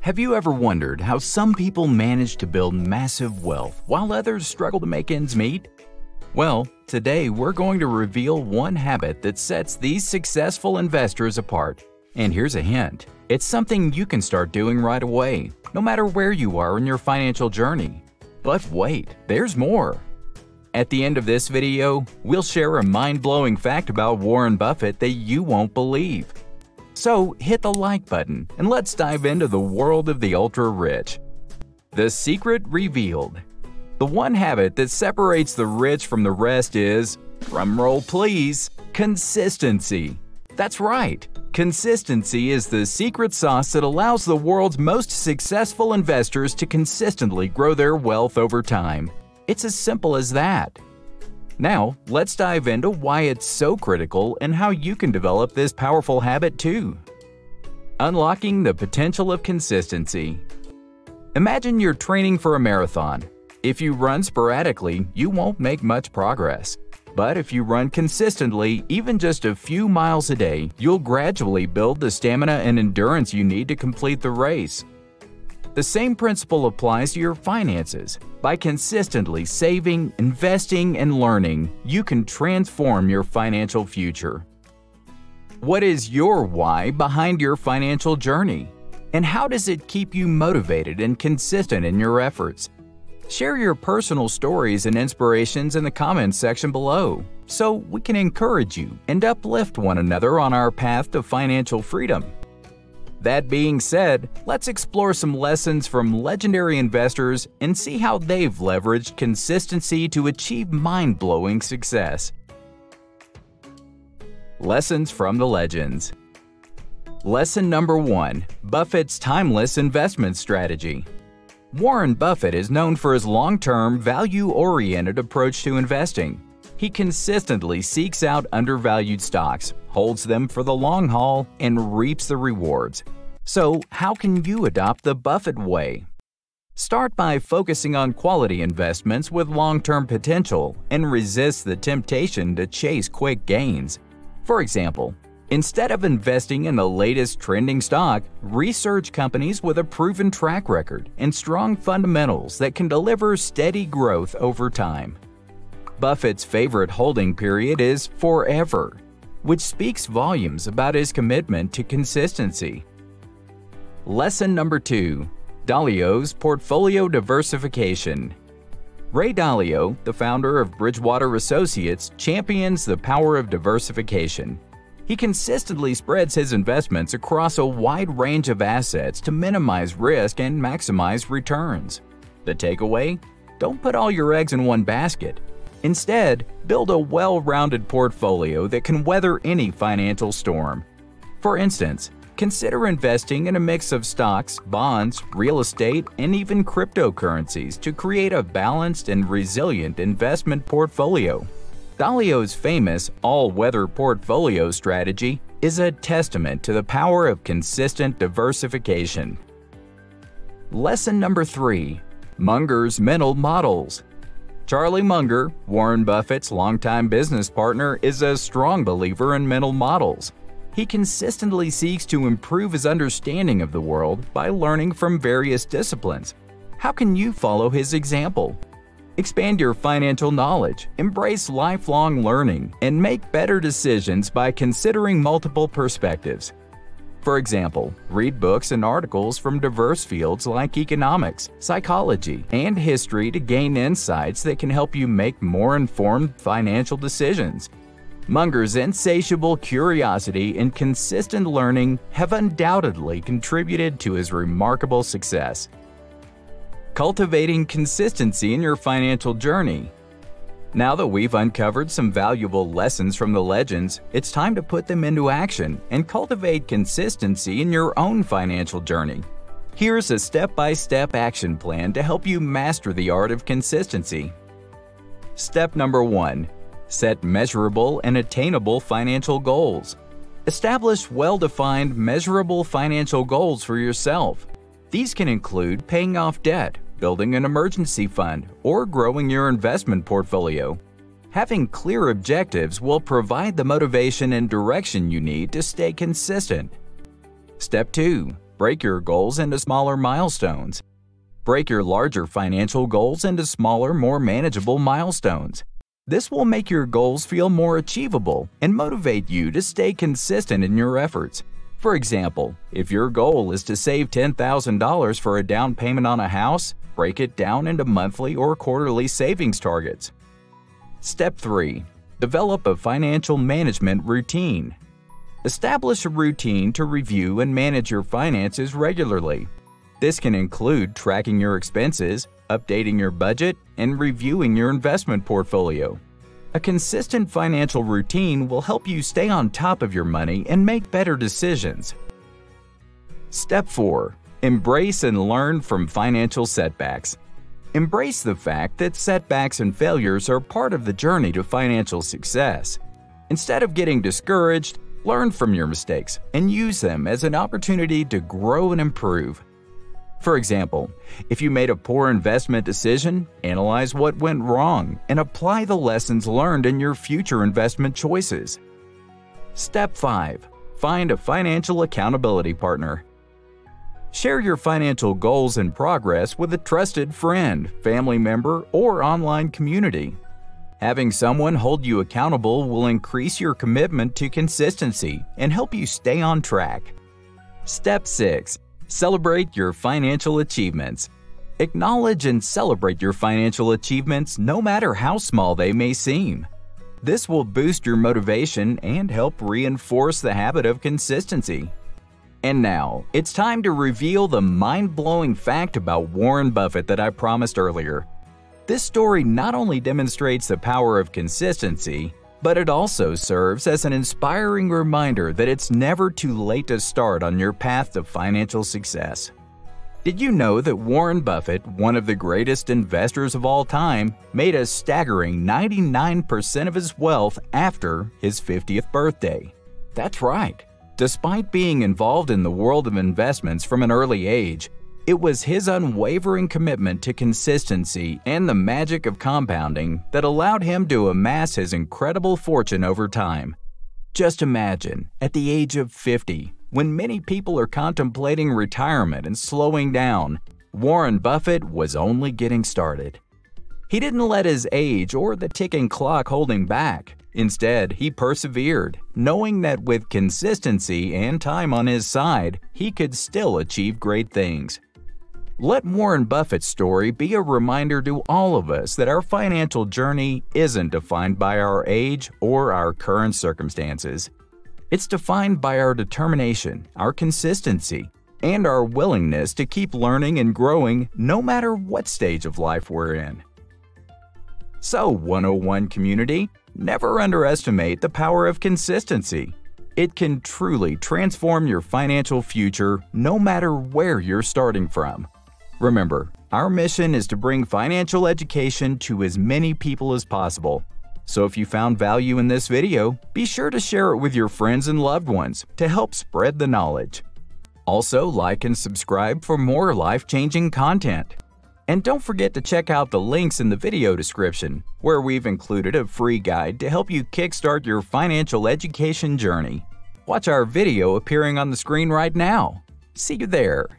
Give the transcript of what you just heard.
Have you ever wondered how some people manage to build massive wealth while others struggle to make ends meet? Well, today we're going to reveal one habit that sets these successful investors apart. And here's a hint it's something you can start doing right away, no matter where you are in your financial journey. But wait, there's more. At the end of this video, we'll share a mind-blowing fact about Warren Buffett that you won't believe. So hit the like button and let's dive into the world of the ultra-rich. The secret revealed. The one habit that separates the rich from the rest is, drumroll please, consistency. That's right, consistency is the secret sauce that allows the world's most successful investors to consistently grow their wealth over time. It's as simple as that. Now, let's dive into why it's so critical and how you can develop this powerful habit too. Unlocking the potential of consistency. Imagine you're training for a marathon. If you run sporadically, you won't make much progress. But if you run consistently, even just a few miles a day, you'll gradually build the stamina and endurance you need to complete the race. The same principle applies to your finances. By consistently saving, investing, and learning, you can transform your financial future. What is your why behind your financial journey? And how does it keep you motivated and consistent in your efforts? Share your personal stories and inspirations in the comments section below so we can encourage you and uplift one another on our path to financial freedom. That being said, let's explore some lessons from legendary investors and see how they've leveraged consistency to achieve mind-blowing success. Lessons from the Legends Lesson number 1. Buffett's Timeless Investment Strategy Warren Buffett is known for his long-term, value-oriented approach to investing. He consistently seeks out undervalued stocks, holds them for the long haul, and reaps the rewards. So, how can you adopt the Buffett way? Start by focusing on quality investments with long-term potential and resist the temptation to chase quick gains. For example, instead of investing in the latest trending stock, research companies with a proven track record and strong fundamentals that can deliver steady growth over time. Buffett's favorite holding period is forever, which speaks volumes about his commitment to consistency. Lesson number 2. Dalio's Portfolio Diversification Ray Dalio, the founder of Bridgewater Associates, champions the power of diversification. He consistently spreads his investments across a wide range of assets to minimize risk and maximize returns. The takeaway? Don't put all your eggs in one basket. Instead, build a well-rounded portfolio that can weather any financial storm. For instance, consider investing in a mix of stocks, bonds, real estate, and even cryptocurrencies to create a balanced and resilient investment portfolio. Dalio's famous all-weather portfolio strategy is a testament to the power of consistent diversification. Lesson number 3. Munger's Mental Models Charlie Munger, Warren Buffett's longtime business partner, is a strong believer in mental models. He consistently seeks to improve his understanding of the world by learning from various disciplines. How can you follow his example? Expand your financial knowledge, embrace lifelong learning, and make better decisions by considering multiple perspectives. For example, read books and articles from diverse fields like economics, psychology, and history to gain insights that can help you make more informed financial decisions. Munger's insatiable curiosity and consistent learning have undoubtedly contributed to his remarkable success. Cultivating consistency in your financial journey now that we've uncovered some valuable lessons from the legends, it's time to put them into action and cultivate consistency in your own financial journey. Here's a step-by-step action plan to help you master the art of consistency. Step number 1. Set measurable and attainable financial goals. Establish well-defined, measurable financial goals for yourself. These can include paying off debt, building an emergency fund, or growing your investment portfolio. Having clear objectives will provide the motivation and direction you need to stay consistent. Step 2. Break your goals into smaller milestones. Break your larger financial goals into smaller, more manageable milestones. This will make your goals feel more achievable and motivate you to stay consistent in your efforts. For example, if your goal is to save $10,000 for a down payment on a house, break it down into monthly or quarterly savings targets. Step 3. Develop a financial management routine. Establish a routine to review and manage your finances regularly. This can include tracking your expenses, updating your budget, and reviewing your investment portfolio. A consistent financial routine will help you stay on top of your money and make better decisions. Step 4. Embrace and learn from financial setbacks. Embrace the fact that setbacks and failures are part of the journey to financial success. Instead of getting discouraged, learn from your mistakes and use them as an opportunity to grow and improve. For example, if you made a poor investment decision, analyze what went wrong and apply the lessons learned in your future investment choices. Step 5. Find a financial accountability partner. Share your financial goals and progress with a trusted friend, family member, or online community. Having someone hold you accountable will increase your commitment to consistency and help you stay on track. Step 6. Celebrate your financial achievements. Acknowledge and celebrate your financial achievements no matter how small they may seem. This will boost your motivation and help reinforce the habit of consistency. And now, it's time to reveal the mind blowing fact about Warren Buffett that I promised earlier. This story not only demonstrates the power of consistency, but it also serves as an inspiring reminder that it's never too late to start on your path to financial success. Did you know that Warren Buffett, one of the greatest investors of all time, made a staggering 99% of his wealth after his 50th birthday? That's right. Despite being involved in the world of investments from an early age, it was his unwavering commitment to consistency and the magic of compounding that allowed him to amass his incredible fortune over time. Just imagine, at the age of 50, when many people are contemplating retirement and slowing down, Warren Buffett was only getting started. He didn't let his age or the ticking clock hold him back. Instead, he persevered, knowing that with consistency and time on his side, he could still achieve great things. Let Warren Buffett's story be a reminder to all of us that our financial journey isn't defined by our age or our current circumstances. It's defined by our determination, our consistency, and our willingness to keep learning and growing no matter what stage of life we're in. So, 101 community, never underestimate the power of consistency. It can truly transform your financial future no matter where you're starting from. Remember, our mission is to bring financial education to as many people as possible. So if you found value in this video, be sure to share it with your friends and loved ones to help spread the knowledge. Also, like and subscribe for more life-changing content. And don't forget to check out the links in the video description, where we've included a free guide to help you kickstart your financial education journey. Watch our video appearing on the screen right now. See you there.